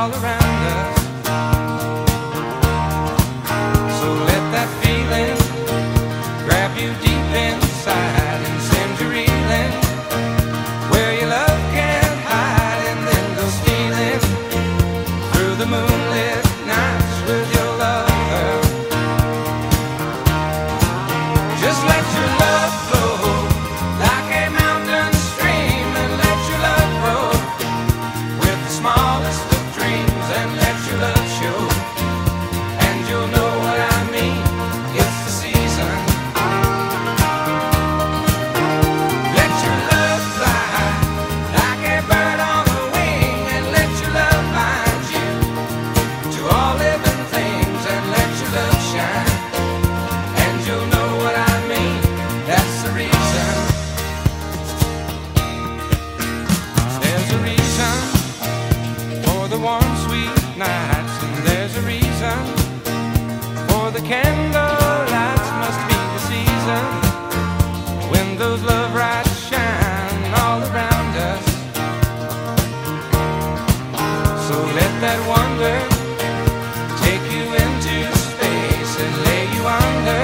all around. Those love lights shine all around us. So let that wonder take you into space and lay you under.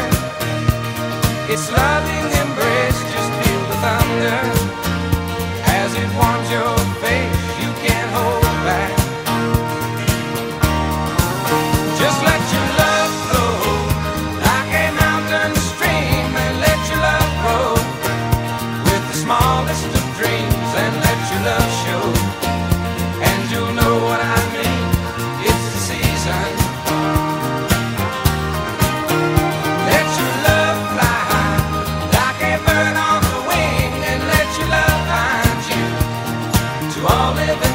It's love All Molly